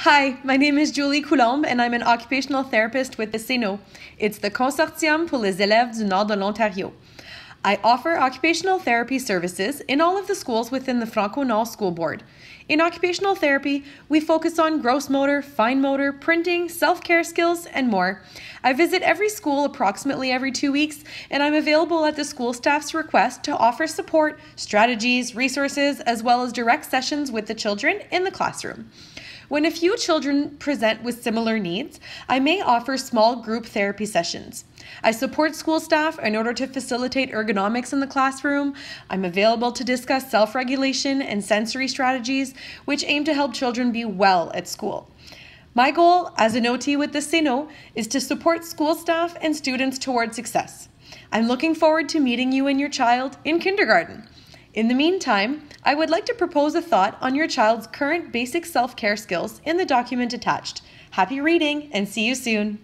Hi, my name is Julie Coulombe and I'm an occupational therapist with the CENO. It's the Consortium pour les élèves du Nord de l'Ontario. I offer occupational therapy services in all of the schools within the Franco Nord School Board. In occupational therapy, we focus on gross motor, fine motor, printing, self care skills, and more. I visit every school approximately every two weeks, and I'm available at the school staff's request to offer support, strategies, resources, as well as direct sessions with the children in the classroom. When a few children present with similar needs, I may offer small group therapy sessions. I support school staff in order to facilitate ergonomics in the classroom. I'm available to discuss self regulation and sensory strategies, which aim to help children be well at school. My goal as an OT with the CENO is to support school staff and students toward success. I'm looking forward to meeting you and your child in kindergarten. In the meantime, I would like to propose a thought on your child's current basic self care skills in the document attached. Happy reading and see you soon!